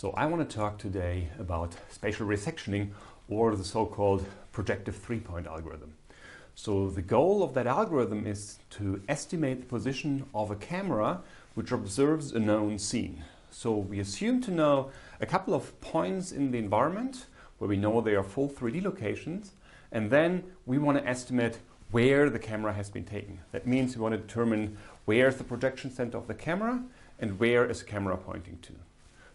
So I want to talk today about spatial resectioning or the so-called projective three-point algorithm. So the goal of that algorithm is to estimate the position of a camera which observes a known scene. So we assume to know a couple of points in the environment where we know they are full 3D locations and then we want to estimate where the camera has been taken. That means we want to determine where is the projection center of the camera and where is the camera pointing to.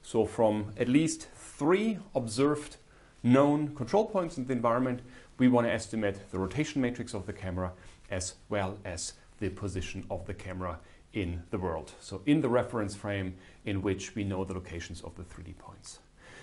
So from at least three observed known control points in the environment, we want to estimate the rotation matrix of the camera as well as the position of the camera in the world. So in the reference frame in which we know the locations of the 3D points.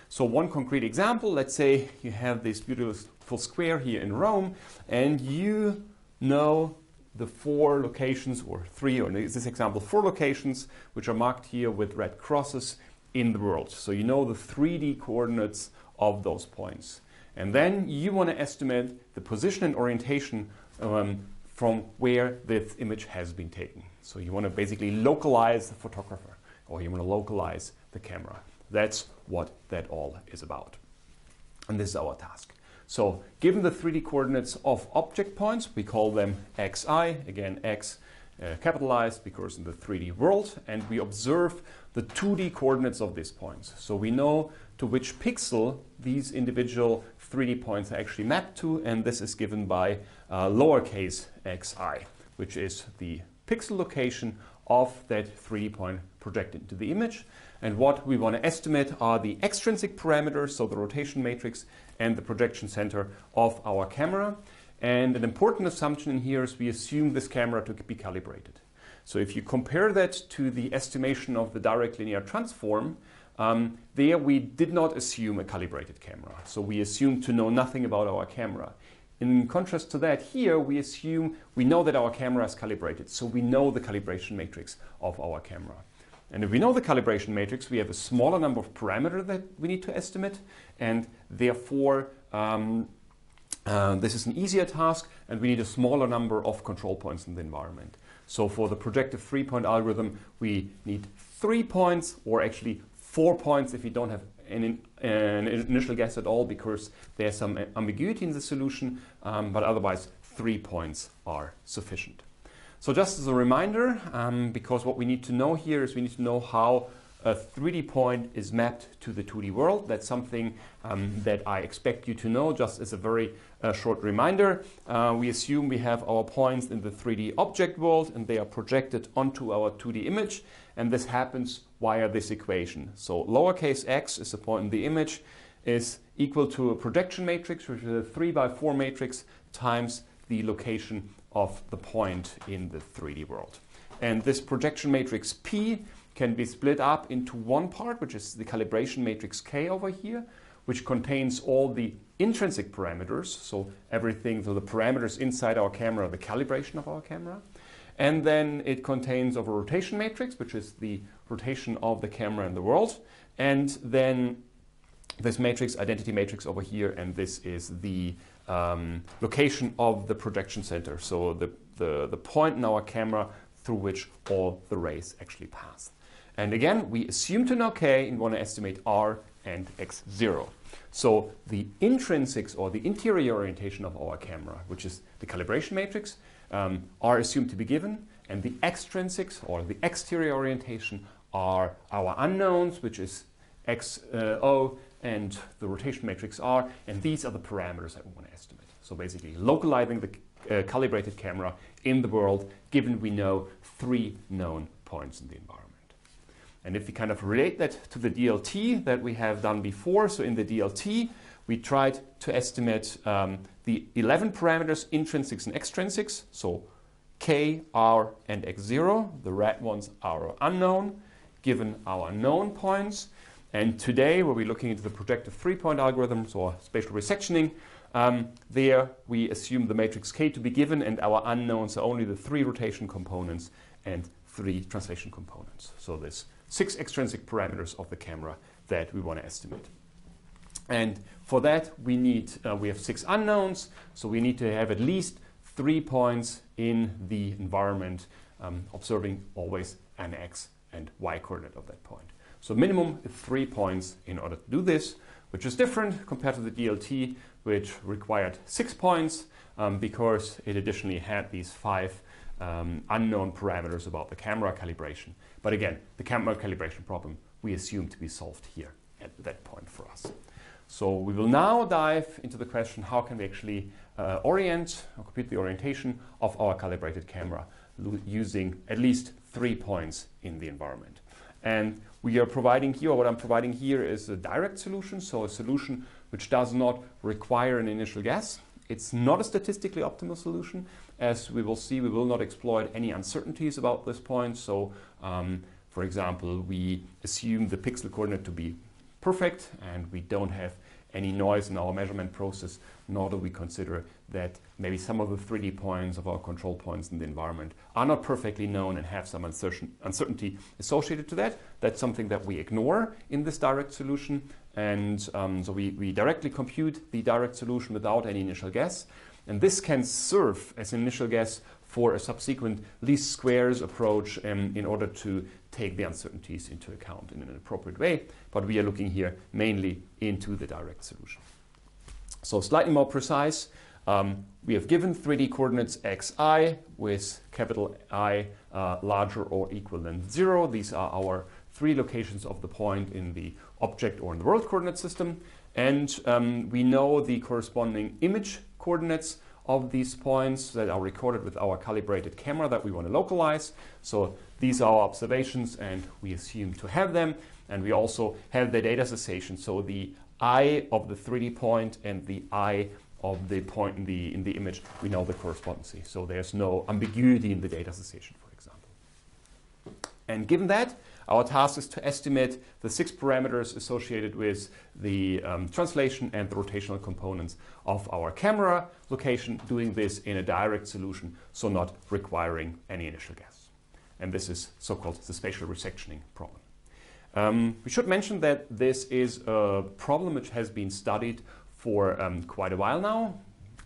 So one concrete example, let's say you have this beautiful square here in Rome and you know the four locations or three, or in this example, four locations which are marked here with red crosses in the world. So you know the 3D coordinates of those points. And then you want to estimate the position and orientation um, from where this image has been taken. So you want to basically localize the photographer or you want to localize the camera. That's what that all is about. And this is our task. So given the 3D coordinates of object points, we call them xi, again x uh, capitalized because in the 3D world, and we observe the 2D coordinates of these points. So we know to which pixel these individual 3D points are actually mapped to, and this is given by uh, lowercase xi, which is the pixel location of that 3D point projected into the image. And what we want to estimate are the extrinsic parameters, so the rotation matrix and the projection center of our camera. And an important assumption in here is we assume this camera to be calibrated. So if you compare that to the estimation of the direct linear transform, um, there we did not assume a calibrated camera. So we assumed to know nothing about our camera. In contrast to that, here we assume we know that our camera is calibrated. So we know the calibration matrix of our camera. And if we know the calibration matrix, we have a smaller number of parameters that we need to estimate, and therefore um, uh, this is an easier task, and we need a smaller number of control points in the environment. So for the projective three-point algorithm, we need three points, or actually four points if we don't have an, an initial guess at all, because there's some ambiguity in the solution, um, but otherwise three points are sufficient. So just as a reminder, um, because what we need to know here is we need to know how a 3D point is mapped to the 2D world. That's something um, that I expect you to know just as a very uh, short reminder. Uh, we assume we have our points in the 3D object world and they are projected onto our 2D image and this happens via this equation. So lowercase x is the point in the image is equal to a projection matrix which is a 3 by 4 matrix times the location of the point in the 3D world. And this projection matrix P can be split up into one part, which is the calibration matrix K over here, which contains all the intrinsic parameters, so everything, so the parameters inside our camera, the calibration of our camera. And then it contains of a rotation matrix, which is the rotation of the camera in the world. And then this matrix, identity matrix over here, and this is the um, location of the projection center, so the, the, the point in our camera through which all the rays actually pass. And again, we assume to know k and want to estimate r and x0. So the intrinsics or the interior orientation of our camera, which is the calibration matrix, um, are assumed to be given, and the extrinsics or the exterior orientation are our unknowns, which is xo and the rotation matrix R, and these are the parameters that we want to estimate. So basically localizing the uh, calibrated camera in the world, given we know three known points in the environment. And if we kind of relate that to the DLT that we have done before, so in the DLT, we tried to estimate um, the 11 parameters, intrinsics and extrinsics, so K, R, and X0. The red ones are unknown, given our known points. And today, where we're looking into the projective three-point algorithms or spatial resectioning, um, there we assume the matrix K to be given and our unknowns are only the three rotation components and three translation components. So there's six extrinsic parameters of the camera that we want to estimate. And for that, we need, uh, we have six unknowns, so we need to have at least three points in the environment, um, observing always an x and y coordinate of that point. So minimum three points in order to do this, which is different compared to the DLT, which required six points um, because it additionally had these five um, unknown parameters about the camera calibration. But again, the camera calibration problem we assume to be solved here at that point for us. So we will now dive into the question, how can we actually uh, orient or compute the orientation of our calibrated camera using at least three points in the environment. And we are providing here, what I'm providing here is a direct solution, so a solution which does not require an initial guess. It's not a statistically optimal solution. As we will see, we will not exploit any uncertainties about this point. So, um, for example, we assume the pixel coordinate to be perfect and we don't have any noise in our measurement process, nor do we consider that maybe some of the 3D points of our control points in the environment are not perfectly known and have some uncertainty associated to that. That's something that we ignore in this direct solution. And um, so we, we directly compute the direct solution without any initial guess. And this can serve as initial guess for a subsequent least squares approach um, in order to take the uncertainties into account in an appropriate way. But we are looking here mainly into the direct solution. So slightly more precise, um, we have given 3D coordinates xi with capital I uh, larger or equal than 0. These are our three locations of the point in the object or in the world coordinate system. And um, we know the corresponding image coordinates of these points that are recorded with our calibrated camera that we want to localize. So these are our observations and we assume to have them. And we also have the data association. So the eye of the 3D point and the eye of the point in the, in the image, we know the correspondency. So there's no ambiguity in the data association, for example. And given that, our task is to estimate the six parameters associated with the um, translation and the rotational components of our camera location, doing this in a direct solution, so not requiring any initial guess. And this is so-called the spatial resectioning problem. Um, we should mention that this is a problem which has been studied for um, quite a while now.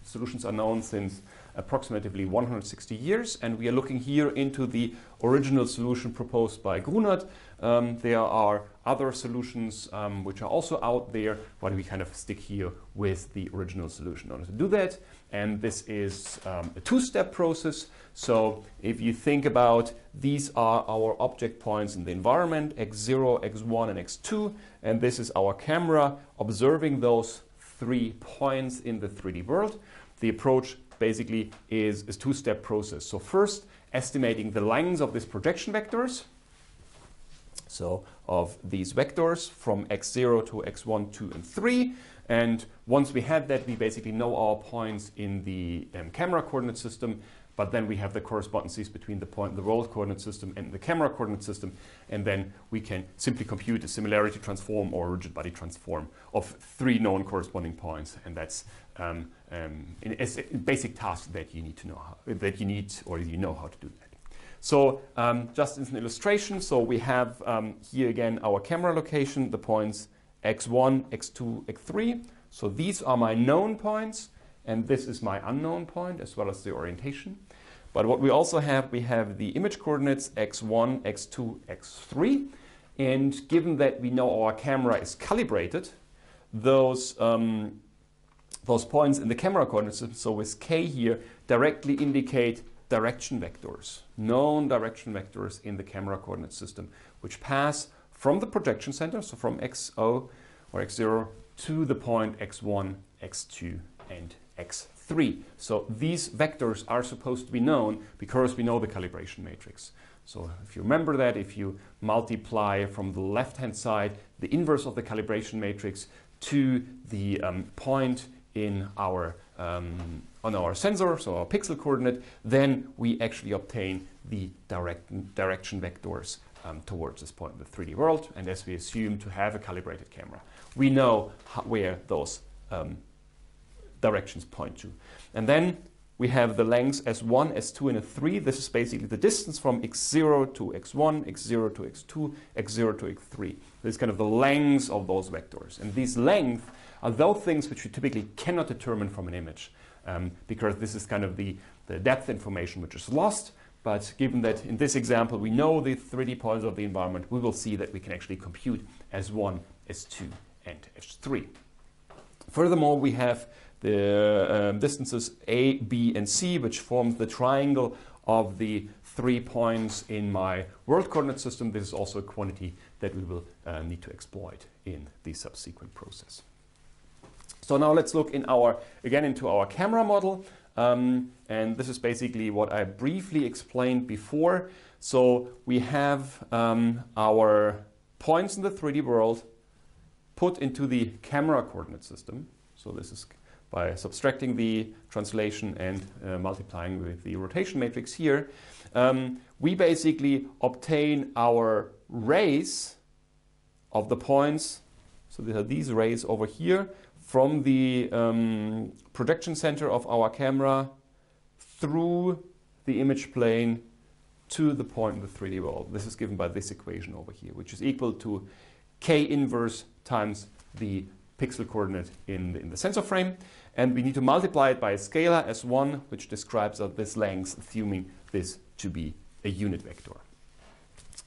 Solutions are known since approximately 160 years, and we are looking here into the original solution proposed by Grunert. Um, there are other solutions um, which are also out there, but we kind of stick here with the original solution in order to do that. And this is um, a two-step process. So if you think about these are our object points in the environment, x0, x1, and x2, and this is our camera observing those three points in the 3D world. The approach basically is a two-step process. So first, estimating the lengths of these projection vectors. So of these vectors from x0 to x1, 2, and 3. And once we have that, we basically know our points in the um, camera coordinate system but then we have the correspondences between the point, the world coordinate system and the camera coordinate system, and then we can simply compute a similarity transform or rigid body transform of three known corresponding points, and that's um, um, basic task that you need to know how, that you need or you know how to do that. So um, just as an illustration, so we have um, here again our camera location, the points x1, x2, x3. So these are my known points and this is my unknown point as well as the orientation. But what we also have, we have the image coordinates x1, x2, x3. And given that we know our camera is calibrated, those, um, those points in the camera coordinate system, so with k here, directly indicate direction vectors, known direction vectors in the camera coordinate system, which pass from the projection center, so from xo or x0 to the point x1, x2, and x3. So these vectors are supposed to be known because we know the calibration matrix. So if you remember that, if you multiply from the left-hand side the inverse of the calibration matrix to the um, point in our um, on our sensor, so our pixel coordinate, then we actually obtain the direct, direction vectors um, towards this point in the 3D world. And as we assume to have a calibrated camera, we know how, where those um, directions point to. And then we have the lengths S1, S2, and S3. This is basically the distance from x0 to x1, x0 to x2, x0 to x3. This is kind of the lengths of those vectors. And these lengths are those things which you typically cannot determine from an image um, because this is kind of the, the depth information which is lost. but given that in this example we know the 3D points of the environment, we will see that we can actually compute S1, S2, and S3. Furthermore, we have the um, distances A, B, and C, which forms the triangle of the three points in my world coordinate system. This is also a quantity that we will uh, need to exploit in the subsequent process. So now let's look in our again into our camera model. Um, and this is basically what I briefly explained before. So we have um, our points in the 3D world put into the camera coordinate system. So this is by subtracting the translation and uh, multiplying with the rotation matrix here. Um, we basically obtain our rays of the points. So these are these rays over here from the um, projection center of our camera through the image plane to the point in the 3D world. This is given by this equation over here, which is equal to k inverse times the pixel coordinate in the, in the sensor frame. And we need to multiply it by a scalar S1, which describes this length, assuming this to be a unit vector.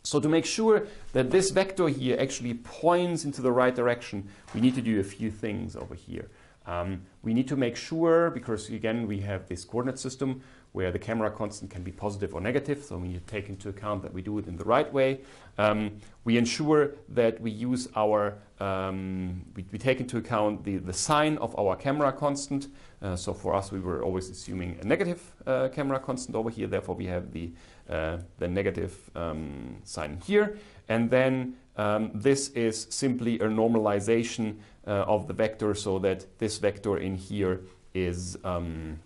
So to make sure that this vector here actually points into the right direction, we need to do a few things over here. Um, we need to make sure, because again, we have this coordinate system where the camera constant can be positive or negative, so we need to take into account that we do it in the right way. Um, we ensure that we use our, um, we, we, take into account the, the sign of our camera constant. Uh, so for us, we were always assuming a negative uh, camera constant over here, therefore we have the, uh, the negative um, sign here. And then um, this is simply a normalization uh, of the vector so that this vector in here is um,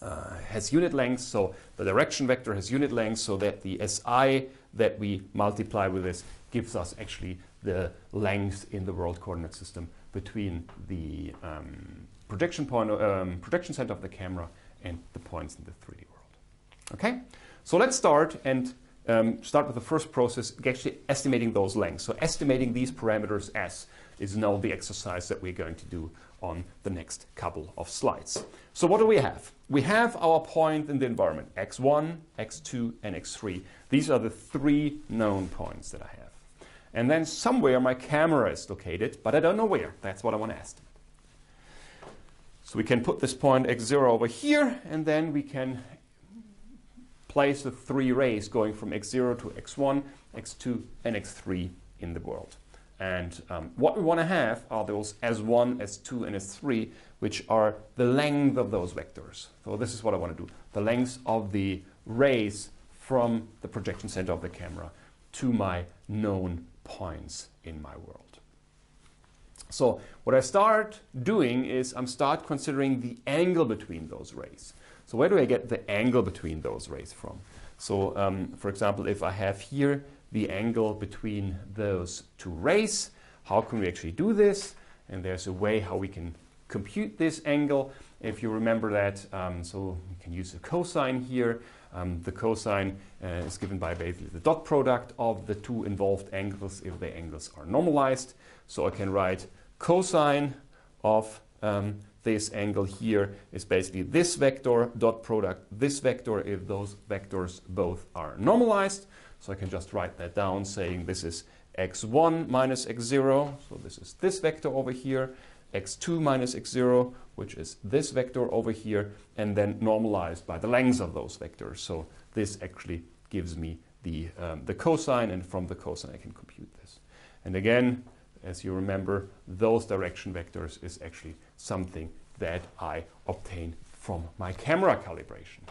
uh, has unit length. So the direction vector has unit length so that the SI that we multiply with this gives us actually the length in the world coordinate system between the um, projection point, um, projection center of the camera and the points in the 3D world. Okay, so let's start and um, start with the first process, actually estimating those lengths. So estimating these parameters S is now the exercise that we're going to do on the next couple of slides. So what do we have? We have our point in the environment, x1, x2, and x3. These are the three known points that I have. And then somewhere my camera is located, but I don't know where. That's what I want to estimate. So we can put this point x0 over here, and then we can place the three rays going from x0 to x1, x2, and x3 in the world. And um, what we want to have are those S1, S2, and S3, which are the length of those vectors. So this is what I want to do. The length of the rays from the projection center of the camera to my known points in my world. So what I start doing is I'm start considering the angle between those rays. So where do I get the angle between those rays from? So um, for example, if I have here the angle between those two rays. How can we actually do this? And there's a way how we can compute this angle. If you remember that, um, so we can use a cosine here. Um, the cosine uh, is given by basically the dot product of the two involved angles if the angles are normalized. So I can write cosine of um, this angle here is basically this vector dot product this vector if those vectors both are normalized. So I can just write that down saying this is x1 minus x0, so this is this vector over here, x2 minus x0, which is this vector over here, and then normalized by the lengths of those vectors. So this actually gives me the, um, the cosine, and from the cosine I can compute this. And again, as you remember, those direction vectors is actually something that I obtain from my camera calibration.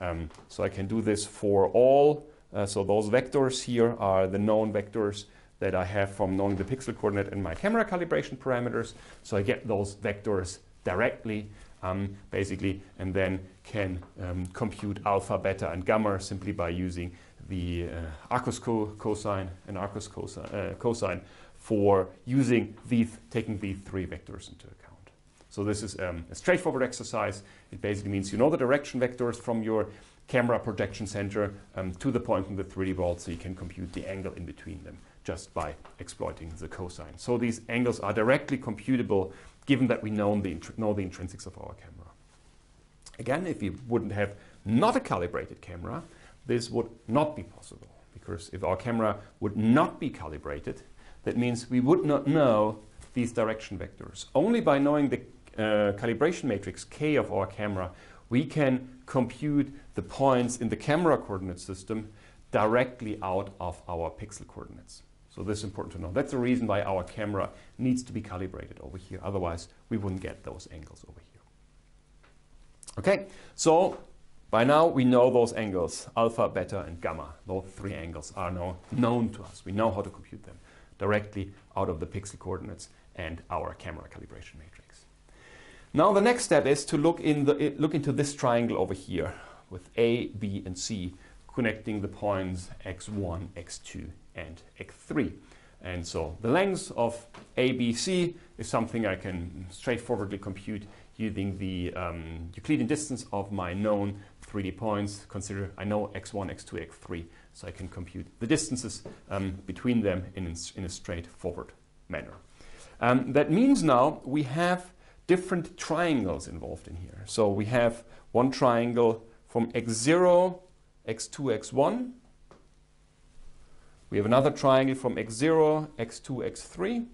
Um, so I can do this for all uh, so those vectors here are the known vectors that I have from knowing the pixel coordinate and my camera calibration parameters. So I get those vectors directly, um, basically, and then can um, compute alpha, beta, and gamma simply by using the uh, Arcus co cosine and Arcus cosine, uh, cosine for using these, taking these three vectors into account. So this is um, a straightforward exercise. It basically means you know the direction vectors from your camera projection center um, to the point in the 3D world so you can compute the angle in between them just by exploiting the cosine. So these angles are directly computable given that we know the, know the intrinsics of our camera. Again, if we wouldn't have not a calibrated camera, this would not be possible because if our camera would not be calibrated, that means we would not know these direction vectors. Only by knowing the uh, calibration matrix K of our camera, we can compute the points in the camera coordinate system directly out of our pixel coordinates. So this is important to know. That's the reason why our camera needs to be calibrated over here. Otherwise, we wouldn't get those angles over here. Okay, so by now we know those angles, alpha, beta, and gamma. Those three angles are now known to us. We know how to compute them directly out of the pixel coordinates and our camera calibration matrix. Now the next step is to look, in the, look into this triangle over here with A, B, and C connecting the points x1, x2, and x3. And so the length of ABC is something I can straightforwardly compute using the um, Euclidean distance of my known 3D points. Consider I know x1, x2, x3, so I can compute the distances um, between them in, in a straightforward manner. Um, that means now we have different triangles involved in here. So we have one triangle from x0, x2, x1. We have another triangle from x0, x2, x3.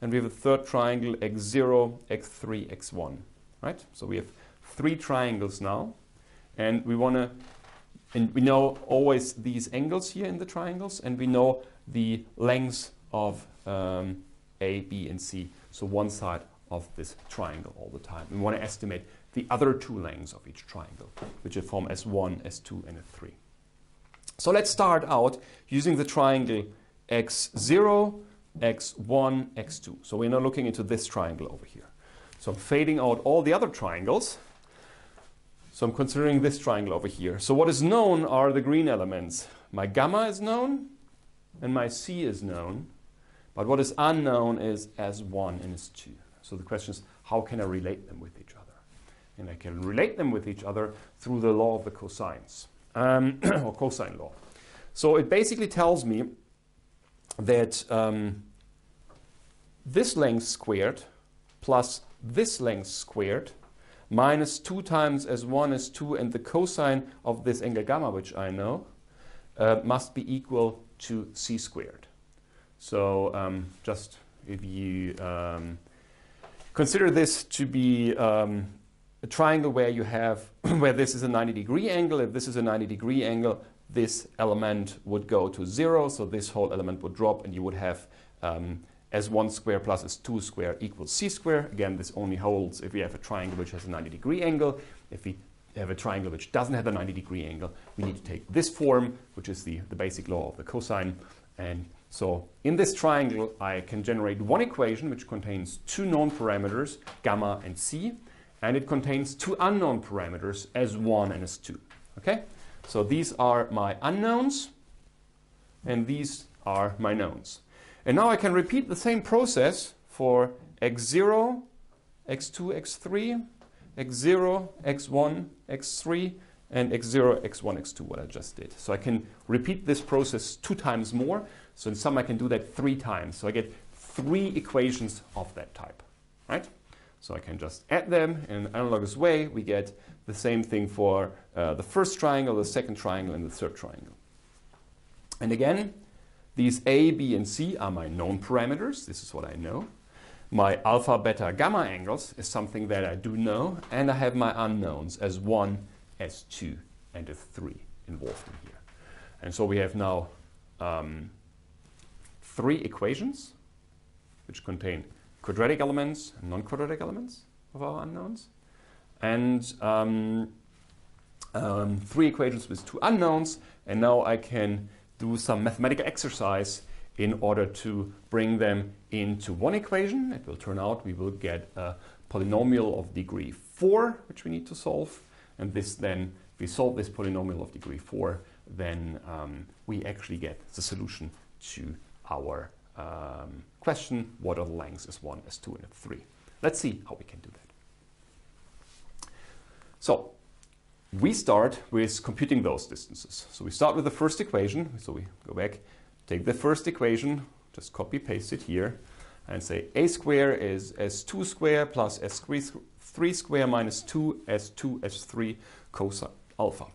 And we have a third triangle x0, x3, x1. Right? So we have three triangles now. And we want to, and we know always these angles here in the triangles, and we know the lengths of um, A, B, and C. So one side of this triangle all the time. We want to estimate the other two lengths of each triangle, which form S1, S2, and S3. So let's start out using the triangle x0, x1, x2. So we're now looking into this triangle over here. So I'm fading out all the other triangles. So I'm considering this triangle over here. So what is known are the green elements. My gamma is known and my C is known. But what is unknown is S1 and S2. So the question is, how can I relate them with each other? And I can relate them with each other through the law of the cosines, um, or cosine law. So it basically tells me that um, this length squared plus this length squared minus 2 times S1 S2 and the cosine of this angle gamma, which I know, uh, must be equal to c squared. So um, just if you um, consider this to be um, a triangle where you have where this is a 90 degree angle, if this is a 90 degree angle, this element would go to zero, so this whole element would drop, and you would have um, S1 square plus S2 square equals C square. Again, this only holds if we have a triangle which has a 90 degree angle. If we have a triangle which doesn't have a 90 degree angle, we need to take this form, which is the, the basic law of the cosine. And so in this triangle, I can generate one equation which contains two known parameters, gamma and C, and it contains two unknown parameters, S1 and S2. Okay? So these are my unknowns, and these are my knowns. And now I can repeat the same process for x0, x2, x3, x0, x1, x3, and x0, x1, x2, what I just did. So I can repeat this process two times more. So in sum, I can do that three times. So I get three equations of that type, right? So I can just add them in an analogous way. We get the same thing for uh, the first triangle, the second triangle, and the third triangle. And again, these A, B, and C are my known parameters. This is what I know. My alpha, beta, gamma angles is something that I do know. And I have my unknowns S1, as 2, and S3 involved in here. And so we have now um, three equations which contain quadratic elements and non-quadratic elements of our unknowns. And um, um, three equations with two unknowns. And now I can do some mathematical exercise in order to bring them into one equation. It will turn out we will get a polynomial of degree 4, which we need to solve. And this then, if we solve this polynomial of degree 4, then um, we actually get the solution to our um, question, what are the lengths S1, S2, and S3. Let's see how we can do that. So we start with computing those distances. So we start with the first equation. So we go back, take the first equation, just copy paste it here, and say a square is s2 square plus s3 square minus 2 s2 s3 cosine alpha.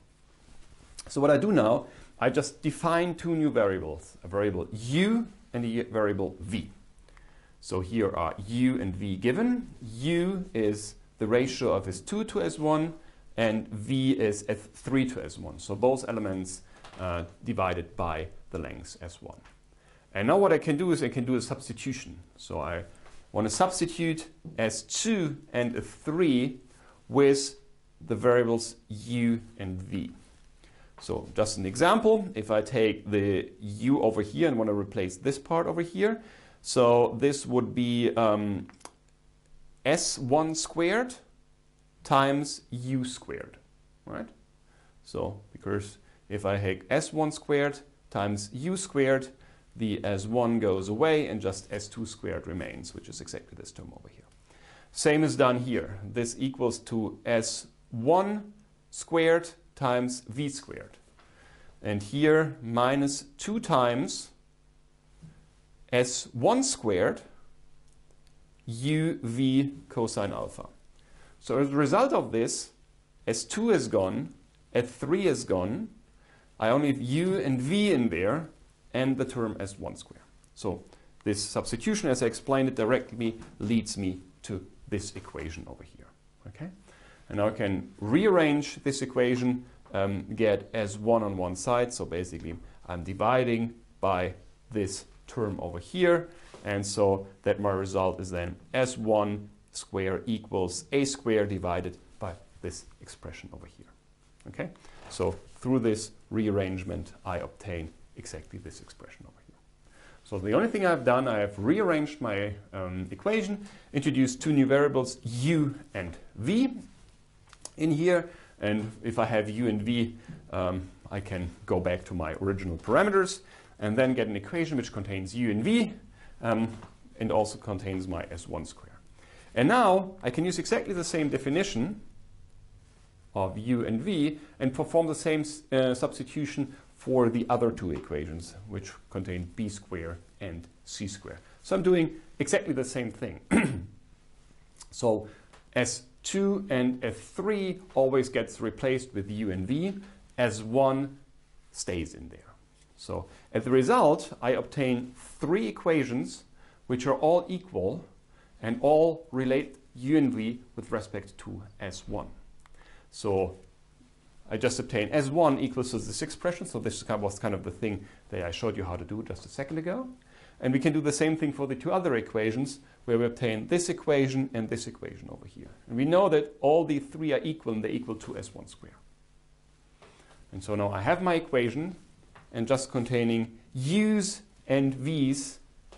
So what I do now, I just define two new variables, a variable u and a variable v. So here are u and v given. u is the ratio of S2 to S1 and v is S3 to S1. So both elements uh, divided by the length S1. And now what I can do is I can do a substitution. So I want to substitute S2 and S3 with the variables u and v. So just an example, if I take the u over here and want to replace this part over here, so this would be um, s1 squared times u squared, right? So because if I take s1 squared times u squared, the s1 goes away and just s2 squared remains, which is exactly this term over here. Same is done here. This equals to s1 squared times v squared. And here minus 2 times s1 squared uv cosine alpha. So as a result of this, s2 is gone, s3 is gone, I only have u and v in there, and the term s1 squared. So this substitution, as I explained it directly, leads me to this equation over here. Okay? And I can rearrange this equation, um, get s1 on one side. So basically, I'm dividing by this term over here. And so that my result is then s1 square equals a square divided by this expression over here. Okay? So through this rearrangement, I obtain exactly this expression over here. So the only thing I've done, I have rearranged my um, equation, introduced two new variables, u and v in here. And if I have u and v, um, I can go back to my original parameters and then get an equation which contains u and v um, and also contains my s1 square. And now I can use exactly the same definition of u and v and perform the same uh, substitution for the other two equations, which contain b square and c square. So I'm doing exactly the same thing. so S2 and S3 always gets replaced with u and V S1 stays in there. So as a result, I obtain three equations which are all equal and all relate u and v with respect to S1. So I just obtain S1 equals to this expression. So this was kind of the thing that I showed you how to do just a second ago. And we can do the same thing for the two other equations where we obtain this equation and this equation over here. And we know that all the three are equal and they equal to S1 squared. And so now I have my equation and just containing u's and v's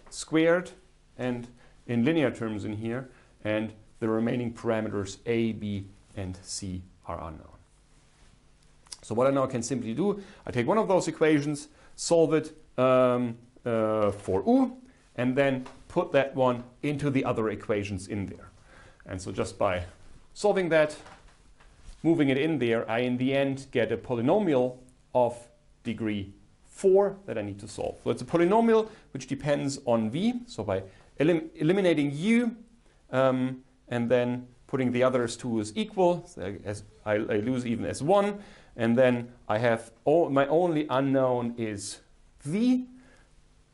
squared and in linear terms in here and the remaining parameters a, b, and c are unknown. So what I now can simply do, I take one of those equations, solve it um, uh, for u, and then put that one into the other equations in there. And so just by solving that, moving it in there, I in the end get a polynomial of degree 4 that I need to solve. So it's a polynomial which depends on v. So by elim eliminating u um, and then putting the others two as equal, so as I, I lose even s1, and then I have all, my only unknown is v,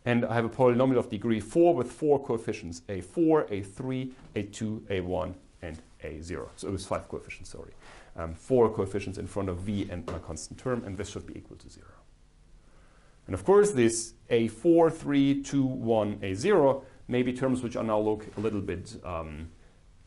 and I have a polynomial of degree 4 with four coefficients, a4, a3, a2, a1, and a0. So it was five coefficients, sorry. Um, four coefficients in front of v and my constant term, and this should be equal to 0. And of course, this a4, 3, 2, 1, a0 may be terms which are now look a little bit um,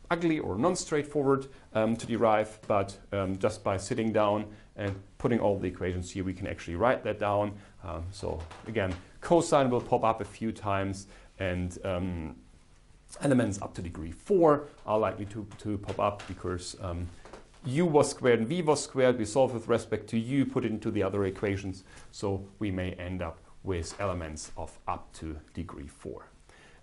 ugly or non-straightforward um, to derive, but um, just by sitting down and putting all the equations here, we can actually write that down. Um, so again, cosine will pop up a few times, and um, elements up to degree 4 are likely to, to pop up because um, u was squared and v was squared. We solve with respect to u, put it into the other equations, so we may end up with elements of up to degree 4.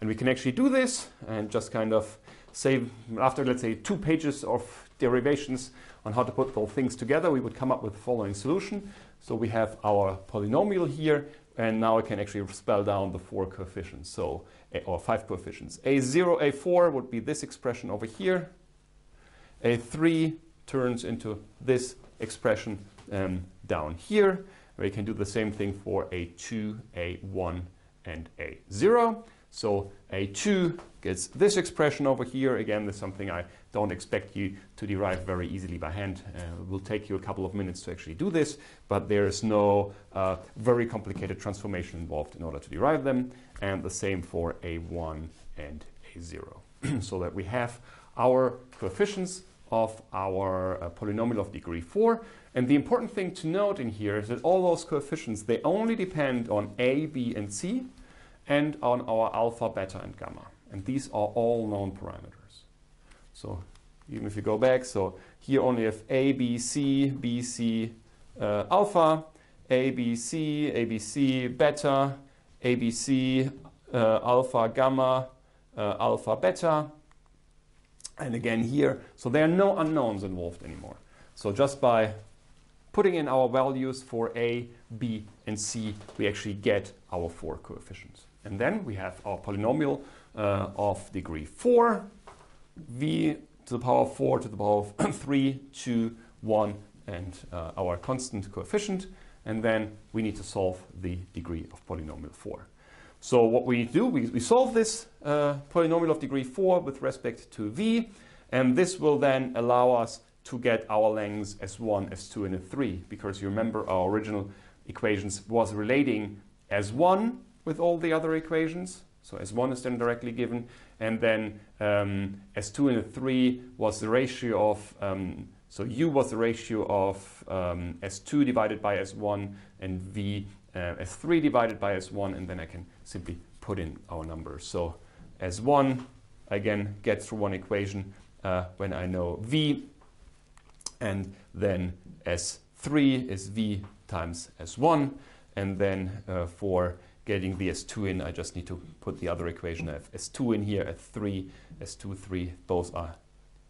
And we can actually do this and just kind of say, after let's say two pages of derivations on how to put all things together, we would come up with the following solution. So we have our polynomial here, and now I can actually spell down the four coefficients, so or five coefficients. A0, A4 would be this expression over here. A3 turns into this expression um, down here. We can do the same thing for A2, A1, and A0. So A2 gets this expression over here. Again, this is something I don't expect you to derive very easily by hand. Uh, it will take you a couple of minutes to actually do this, but there is no uh, very complicated transformation involved in order to derive them. And the same for A1 and A0. so that we have our coefficients of our uh, polynomial of degree 4. And the important thing to note in here is that all those coefficients, they only depend on A, B, and C, and on our alpha, beta, and gamma. And these are all known parameters. So even if you go back, so here only have A, B, C, B, C, uh, alpha, A, B, C, A, B, C, beta, A, B, C, uh, alpha, gamma, uh, alpha, beta, and again here, so there are no unknowns involved anymore. So just by putting in our values for A, B, and C, we actually get our four coefficients. And then we have our polynomial uh, of degree 4, v to the power of 4 to the power of 3, 2, 1, and uh, our constant coefficient. And then we need to solve the degree of polynomial 4. So what we do, we, we solve this uh, polynomial of degree 4 with respect to v, and this will then allow us to get our lengths S1, S2, and S3, because you remember our original equations was relating S1 with all the other equations, so S1 is then directly given, and then um, S2 and S3 was the ratio of, um, so U was the ratio of um, S2 divided by S1, and V uh, S3 divided by S1, and then I can simply put in our numbers. So S1, again, gets through one equation uh, when I know V, and then S3 is V times S1, and then uh, for getting the S2 in, I just need to put the other equation. I have S2 in here, S3, S2, 3, those are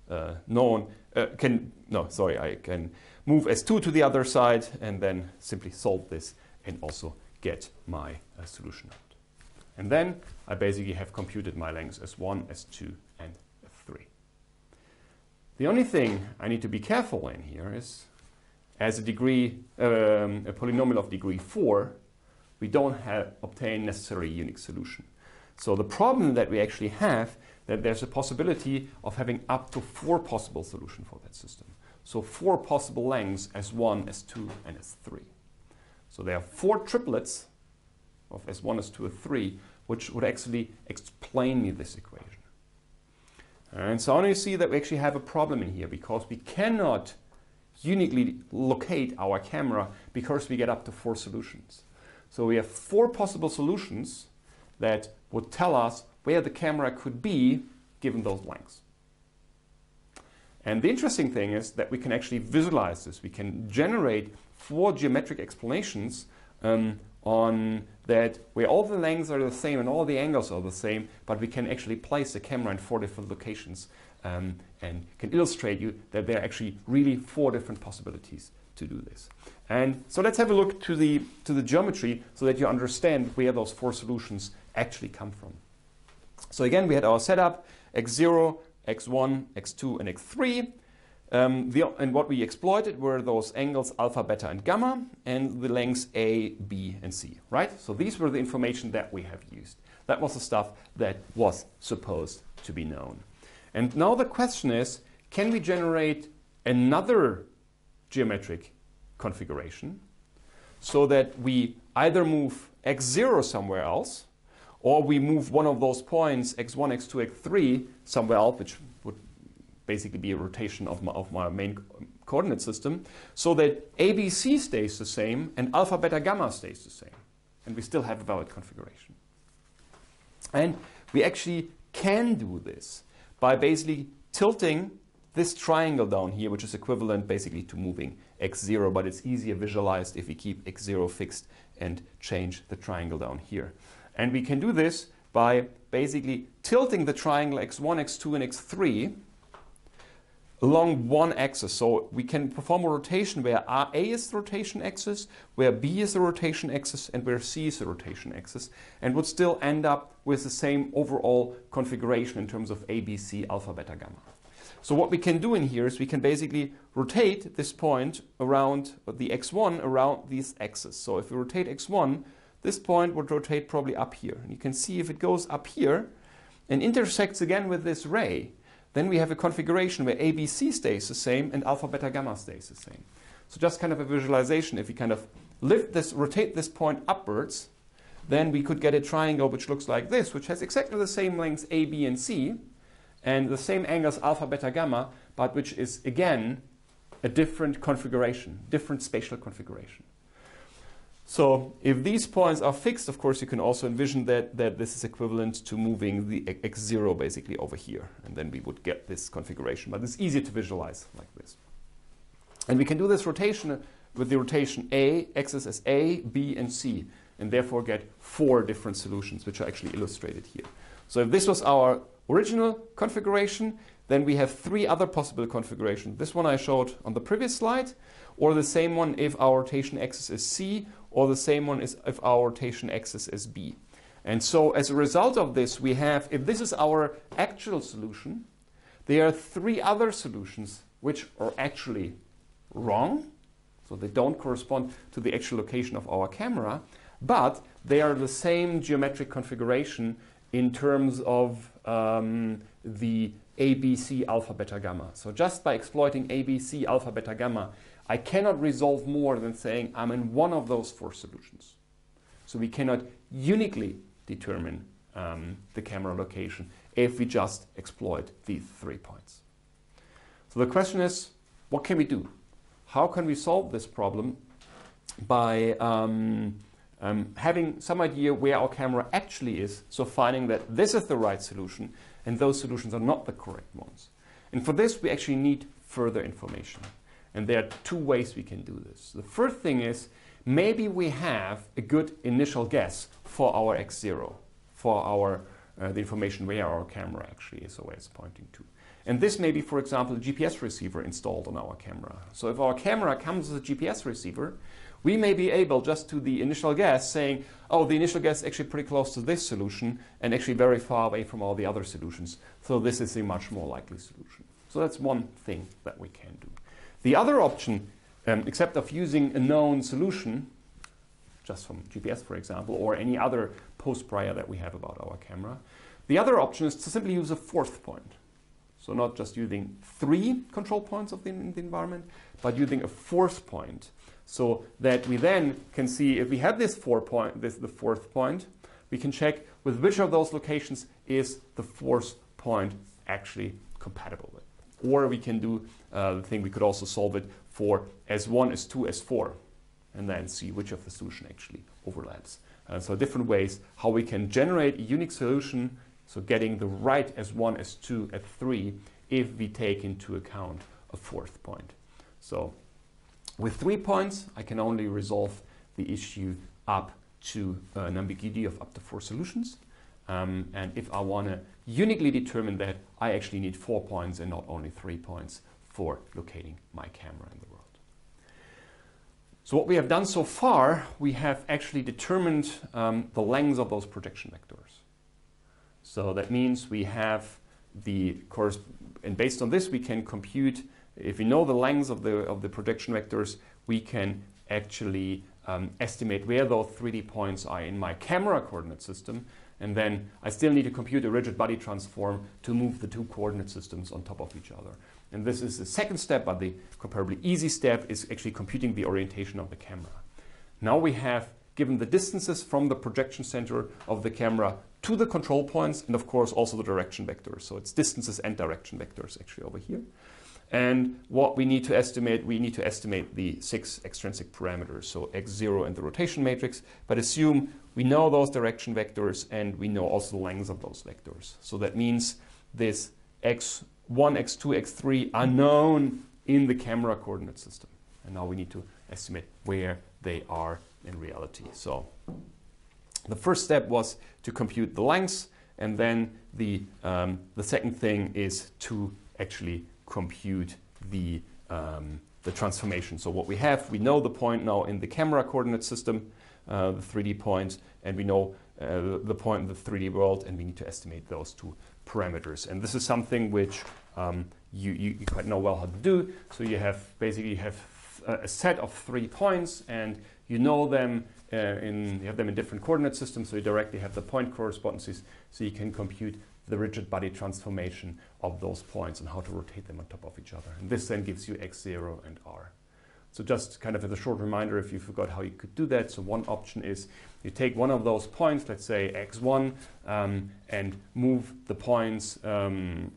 uh, known. Uh, can No, sorry, I can move S2 to the other side and then simply solve this and also get my uh, solution out. And then I basically have computed my lengths S1, S2, and S3. The only thing I need to be careful in here is, as a degree, um, a polynomial of degree 4, we don't have obtain necessarily unique solution. So the problem that we actually have that there's a possibility of having up to four possible solutions for that system. So four possible lengths S1, S2, and S3. So there are four triplets of S1, S2, S3, which would actually explain me this equation. And so now you see that we actually have a problem in here because we cannot uniquely locate our camera because we get up to four solutions. So we have four possible solutions that would tell us where the camera could be given those lengths. And the interesting thing is that we can actually visualize this. We can generate four geometric explanations um, on that where all the lengths are the same and all the angles are the same, but we can actually place the camera in four different locations um, and can illustrate you that there are actually really four different possibilities to do this. And so let's have a look to the, to the geometry so that you understand where those four solutions actually come from. So again, we had our setup, x0, x1, x2, and x3. Um, the, and what we exploited were those angles alpha, beta, and gamma, and the lengths A, B, and C, right? So these were the information that we have used. That was the stuff that was supposed to be known. And now the question is, can we generate another geometric configuration so that we either move x0 somewhere else, or we move one of those points, x1, x2, x3, somewhere else, which would basically be a rotation of my, of my main coordinate system, so that ABC stays the same and alpha, beta, gamma stays the same. And we still have a valid configuration. And we actually can do this by basically tilting this triangle down here, which is equivalent basically to moving x0, but it's easier visualized if we keep x0 fixed and change the triangle down here. And we can do this by basically tilting the triangle x1, x2, and x3 along one axis. So we can perform a rotation where A is the rotation axis, where B is the rotation axis, and where C is the rotation axis, and would still end up with the same overall configuration in terms of A, B, C, alpha, beta, gamma. So what we can do in here is we can basically rotate this point around the x1 around these axes. So if we rotate x1, this point would rotate probably up here. And you can see if it goes up here and intersects again with this ray, then we have a configuration where ABC stays the same and alpha beta gamma stays the same. So just kind of a visualization, if we kind of lift this, rotate this point upwards, then we could get a triangle which looks like this, which has exactly the same lengths A, B, and C, and the same angles alpha, beta, gamma, but which is again a different configuration, different spatial configuration. So if these points are fixed, of course, you can also envision that, that this is equivalent to moving the x0 basically over here. And then we would get this configuration. But it's easier to visualize like this. And we can do this rotation with the rotation A, axis as A, B, and C and therefore get four different solutions, which are actually illustrated here. So if this was our original configuration, then we have three other possible configurations. This one I showed on the previous slide, or the same one if our rotation axis is C, or the same one is if our rotation axis is B. And so as a result of this, we have, if this is our actual solution, there are three other solutions which are actually wrong. So they don't correspond to the actual location of our camera but they are the same geometric configuration in terms of um, the ABC alpha beta gamma. So just by exploiting ABC alpha beta gamma, I cannot resolve more than saying I'm in one of those four solutions. So we cannot uniquely determine um, the camera location if we just exploit these three points. So the question is, what can we do? How can we solve this problem by um, um, having some idea where our camera actually is, so finding that this is the right solution and those solutions are not the correct ones. And for this, we actually need further information. And there are two ways we can do this. The first thing is maybe we have a good initial guess for our X0, for our uh, the information where our camera actually is always pointing to. And this may be, for example, a GPS receiver installed on our camera. So if our camera comes with a GPS receiver, we may be able, just to the initial guess, saying, oh, the initial guess is actually pretty close to this solution and actually very far away from all the other solutions. So this is a much more likely solution. So that's one thing that we can do. The other option, um, except of using a known solution, just from GPS, for example, or any other post prior that we have about our camera, the other option is to simply use a fourth point. So not just using three control points of the, the environment, but using a fourth point so that we then can see if we have this four point, this the fourth point, we can check with which of those locations is the fourth point actually compatible with. Or we can do uh, the thing, we could also solve it for S1, S2, S4, and then see which of the solution actually overlaps. Uh, so different ways how we can generate a unique solution, so getting the right S1, S2, S3, if we take into account a fourth point. So with three points, I can only resolve the issue up to an ambiguity of up to four solutions. Um, and if I want to uniquely determine that, I actually need four points and not only three points for locating my camera in the world. So what we have done so far, we have actually determined um, the lengths of those projection vectors. So that means we have the course, and based on this, we can compute if we know the lengths of the, of the projection vectors, we can actually um, estimate where those 3D points are in my camera coordinate system. And then I still need to compute a rigid body transform to move the two coordinate systems on top of each other. And this is the second step, but the comparably easy step is actually computing the orientation of the camera. Now we have given the distances from the projection center of the camera to the control points, and of course also the direction vectors. So it's distances and direction vectors actually over here. And what we need to estimate, we need to estimate the six extrinsic parameters, so x0 and the rotation matrix, but assume we know those direction vectors and we know also the lengths of those vectors. So that means this x1, x2, x3 are known in the camera coordinate system. And now we need to estimate where they are in reality. So the first step was to compute the lengths, and then the, um, the second thing is to actually compute the, um, the transformation. So what we have, we know the point now in the camera coordinate system, uh, the 3D points, point, and we know uh, the point in the 3D world, and we need to estimate those two parameters. And this is something which um, you, you, you quite know well how to do. So you have basically you have a set of three points and you know them uh, in, you have them in different coordinate systems, so you directly have the point correspondences, so you can compute the rigid body transformation of those points and how to rotate them on top of each other. And this then gives you x0 and r. So just kind of as a short reminder, if you forgot how you could do that, so one option is you take one of those points, let's say x1, um, and move the points um,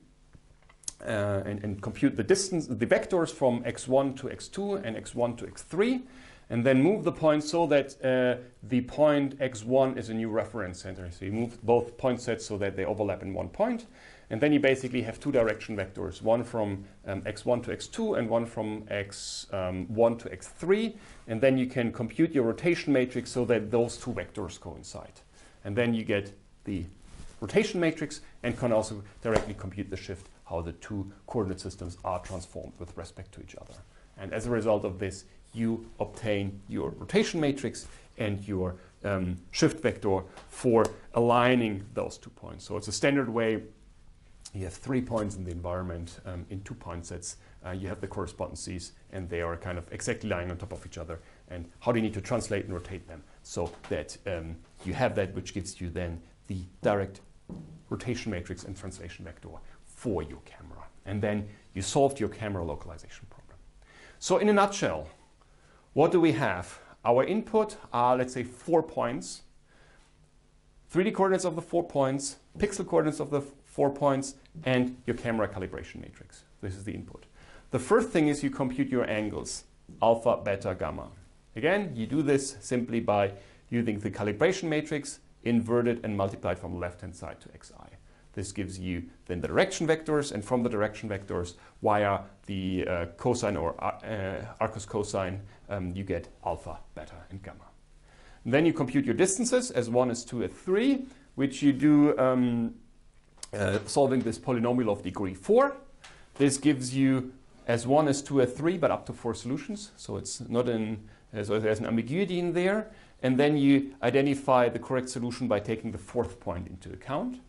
uh, and, and, compute the distance, the vectors from x1 to x2 and x1 to x3, and then move the point so that uh, the point x1 is a new reference center. So you move both point sets so that they overlap in one point, and then you basically have two direction vectors, one from um, x1 to x2 and one from x1 um, to x3, and then you can compute your rotation matrix so that those two vectors coincide. And then you get the rotation matrix and can also directly compute the shift how the two coordinate systems are transformed with respect to each other. And as a result of this, you obtain your rotation matrix and your um, shift vector for aligning those two points. So it's a standard way. You have three points in the environment um, in two point sets. Uh, you have the correspondences, and they are kind of exactly lying on top of each other. And how do you need to translate and rotate them so that um, you have that, which gives you then the direct rotation matrix and translation vector for your camera. And then you solved your camera localization problem. So in a nutshell, what do we have? Our input are, let's say, four points. 3D coordinates of the four points, pixel coordinates of the four points, and your camera calibration matrix. This is the input. The first thing is you compute your angles, alpha, beta, gamma. Again, you do this simply by using the calibration matrix, inverted and multiplied from the left-hand side to xi. This gives you then the direction vectors, and from the direction vectors via the uh, cosine or uh, Arcus cosine, um, you get alpha, beta, and gamma. And then you compute your distances S1 is 2 S3, which you do um, uh, solving this polynomial of degree 4. This gives you S1 is 2 S3, but up to 4 solutions. So it's not in, uh, so there's an ambiguity in there. And then you identify the correct solution by taking the fourth point into account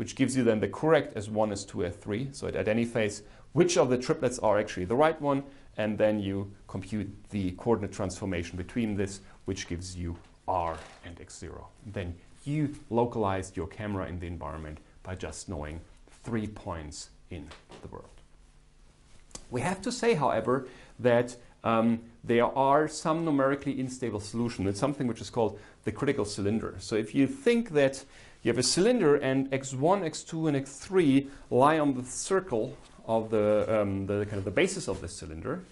which gives you then the correct S1, S2, S3. So it identifies which of the triplets are actually the right one, and then you compute the coordinate transformation between this, which gives you R and X0. Then you localized your camera in the environment by just knowing three points in the world. We have to say, however, that um, there are some numerically unstable solutions. It's something which is called the critical cylinder. So if you think that you have a cylinder and x1, x2, and x3 lie on the circle of the, um, the kind of the basis of the cylinder.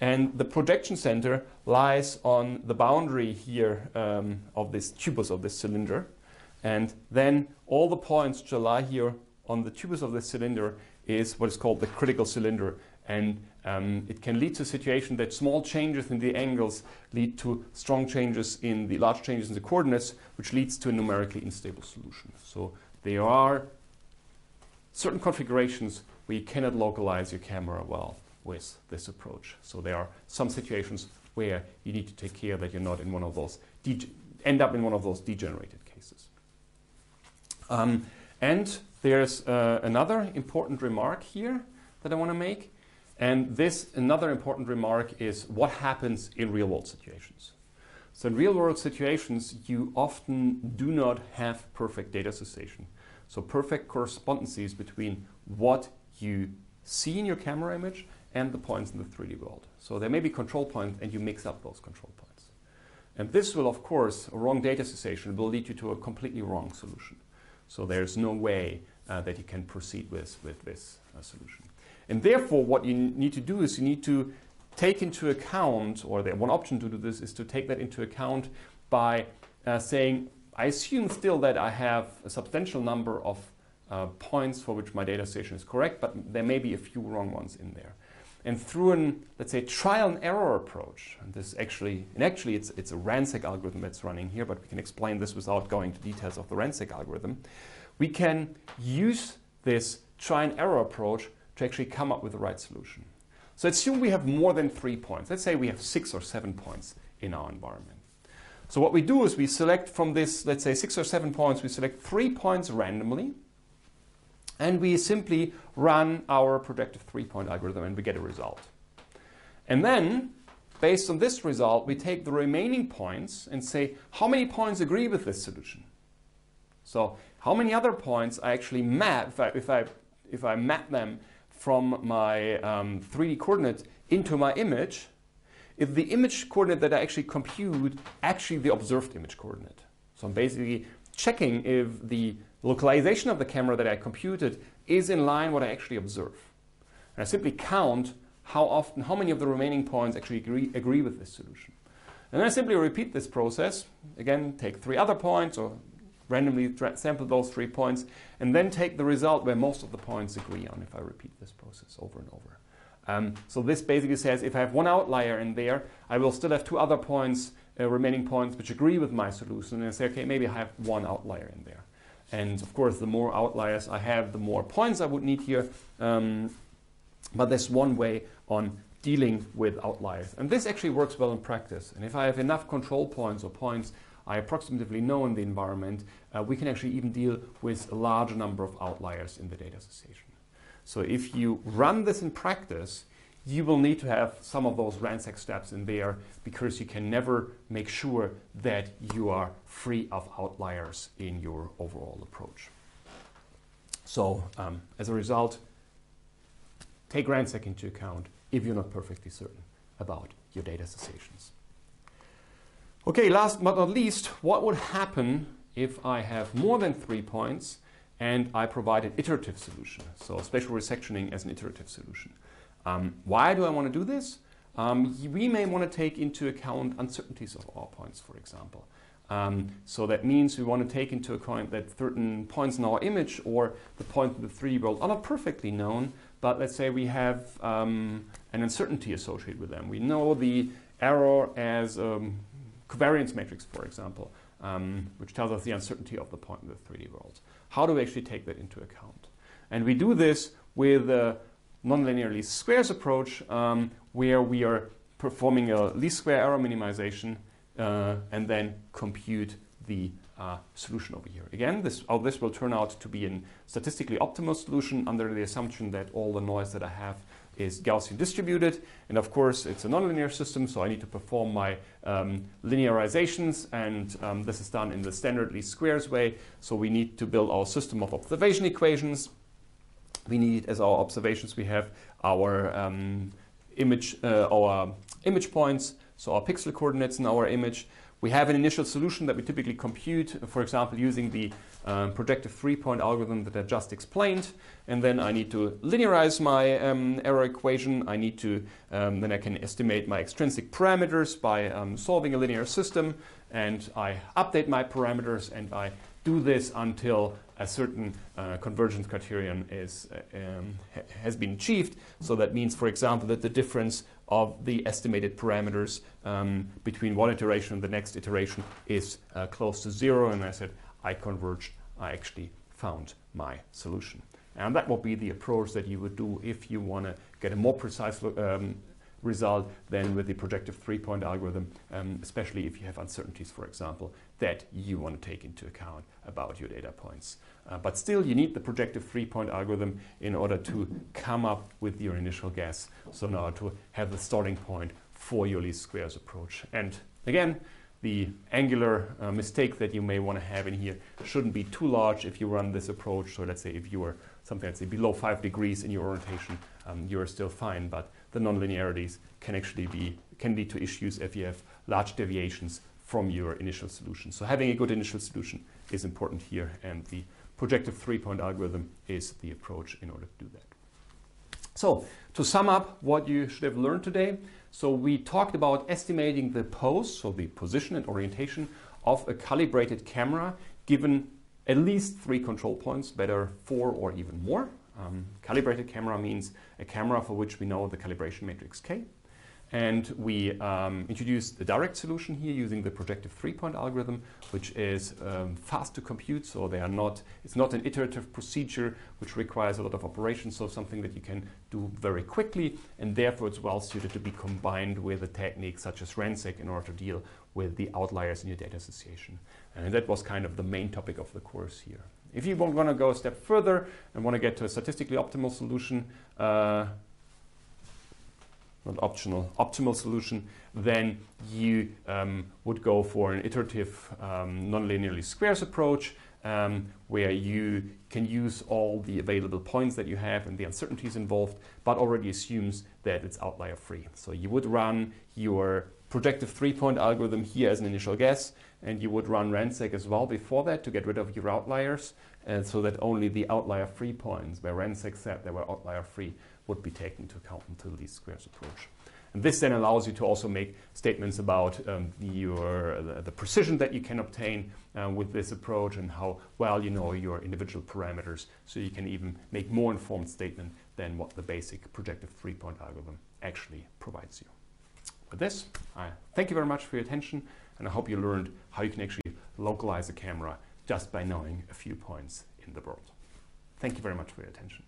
And the projection center lies on the boundary here um, of this tubus of this cylinder. And then all the points which lie here on the tubus of the cylinder is what is called the critical cylinder. And um, it can lead to a situation that small changes in the angles lead to strong changes in the large changes in the coordinates, which leads to a numerically unstable solution. So there are certain configurations where you cannot localize your camera well with this approach. So there are some situations where you need to take care that you're not in one of those, end up in one of those degenerated cases. Um, and there's uh, another important remark here that I want to make. And this, another important remark is what happens in real world situations. So in real world situations, you often do not have perfect data association. So perfect correspondences between what you see in your camera image and the points in the 3D world. So there may be control points and you mix up those control points. And this will, of course, a wrong data association will lead you to a completely wrong solution. So there's no way uh, that you can proceed with, with this uh, solution. And therefore, what you need to do is you need to take into account, or one option to do this is to take that into account by uh, saying, I assume still that I have a substantial number of uh, points for which my data station is correct, but there may be a few wrong ones in there. And through an, let's say, trial and error approach, and this actually, and actually it's, it's a RANSAC algorithm that's running here, but we can explain this without going to details of the RANSAC algorithm. We can use this try and error approach to actually come up with the right solution. So assume we have more than three points. Let's say we have six or seven points in our environment. So what we do is we select from this, let's say six or seven points, we select three points randomly. And we simply run our projective three-point algorithm and we get a result. And then, based on this result, we take the remaining points and say, how many points agree with this solution? So how many other points I actually map, if I, if I, if I map them from my um, 3D coordinate into my image, if the image coordinate that I actually compute actually the observed image coordinate. So I'm basically checking if the localization of the camera that I computed is in line what I actually observe. And I simply count how often, how many of the remaining points actually agree, agree with this solution. And then I simply repeat this process. Again, take three other points or randomly sample those three points and then take the result where most of the points agree on if I repeat this process over and over. Um, so this basically says if I have one outlier in there, I will still have two other points, uh, remaining points, which agree with my solution. And I say, okay, maybe I have one outlier in there. And of course, the more outliers I have, the more points I would need here. Um, but there's one way on dealing with outliers. And this actually works well in practice. And if I have enough control points or points I approximately know in the environment, uh, we can actually even deal with a large number of outliers in the data association. So if you run this in practice, you will need to have some of those RANSAC steps in there because you can never make sure that you are free of outliers in your overall approach. So um, as a result, take RANSAC into account if you're not perfectly certain about your data associations. Okay, last but not least, what would happen if I have more than three points and I provide an iterative solution? So spatial resectioning as an iterative solution. Um, why do I want to do this? Um, we may want to take into account uncertainties of our points, for example. Um, so that means we want to take into account that certain points in our image or the point in the 3D world are not perfectly known, but let's say we have um, an uncertainty associated with them. We know the error as um, covariance matrix, for example, um, which tells us the uncertainty of the point in the 3D world. How do we actually take that into account? And we do this with a nonlinear least squares approach, um, where we are performing a least square error minimization uh, and then compute the uh, solution over here. Again, this, all this will turn out to be a statistically optimal solution under the assumption that all the noise that I have is Gaussian distributed. And of course, it's a nonlinear system, so I need to perform my um, linearizations. And um, this is done in the standard least squares way. So we need to build our system of observation equations. We need, as our observations, we have our um, image, uh, our image points, so our pixel coordinates in our image. We have an initial solution that we typically compute, for example, using the um, projective three-point algorithm that I just explained. And then I need to linearize my um, error equation. I need to, um, then I can estimate my extrinsic parameters by um, solving a linear system. And I update my parameters and I do this until a certain uh, convergence criterion is, uh, um, ha has been achieved. So that means, for example, that the difference of the estimated parameters um, between one iteration and the next iteration is uh, close to zero. And I said, I converged, I actually found my solution. And that will be the approach that you would do if you want to get a more precise um, result than with the projective three-point algorithm, um, especially if you have uncertainties, for example, that you want to take into account about your data points. Uh, but still, you need the projective three-point algorithm in order to come up with your initial guess, so now to have the starting point for your least squares approach. And again, the angular uh, mistake that you may want to have in here shouldn't be too large if you run this approach. So let's say if you are something, let's say below five degrees in your orientation, um, you're still fine, but the nonlinearities can actually be, can lead to issues if you have large deviations from your initial solution. So having a good initial solution is important here, and the projective three-point algorithm is the approach in order to do that. So to sum up what you should have learned today, so we talked about estimating the pose, so the position and orientation of a calibrated camera given at least three control points, better four or even more. Um, calibrated camera means a camera for which we know the calibration matrix K. And we um, introduced the direct solution here using the projective three-point algorithm, which is um, fast to compute. So they are not, it's not an iterative procedure which requires a lot of operations. So something that you can do very quickly. And therefore, it's well suited to be combined with a technique such as RANSAC in order to deal with the outliers in your data association. And that was kind of the main topic of the course here. If you want to go a step further and want to get to a statistically optimal solution, uh, not optional, optimal solution, then you um, would go for an iterative um, nonlinearly squares approach um, where you can use all the available points that you have and the uncertainties involved, but already assumes that it's outlier free. So you would run your projective three-point algorithm here as an initial guess, and you would run RANSAC as well before that to get rid of your outliers, and so that only the outlier free points where RANSAC said they were outlier free would be taken into account until the least squares approach. And this then allows you to also make statements about um, your, the, the, precision that you can obtain uh, with this approach and how well you know your individual parameters, so you can even make more informed statement than what the basic projective three-point algorithm actually provides you. With this, I thank you very much for your attention, and I hope you learned how you can actually localize a camera just by knowing a few points in the world. Thank you very much for your attention.